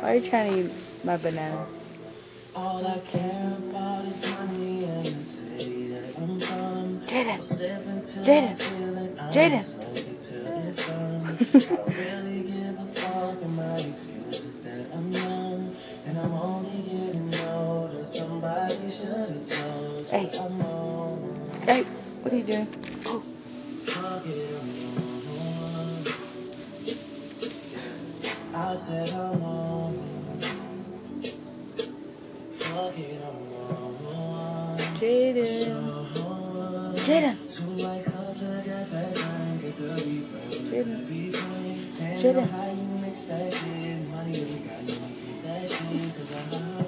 Why are you trying to eat my banana? All I care about is money and the city that I'm from. Jaden. Jaden. Jaden. honest, like it till it's done. I really give a fuck, and my excuse is that I'm young. And I'm only getting older. Somebody should have told you Hey. Hey, what are you doing? Oh, said alone. Jaden. Jaden. Jaden. Jaden.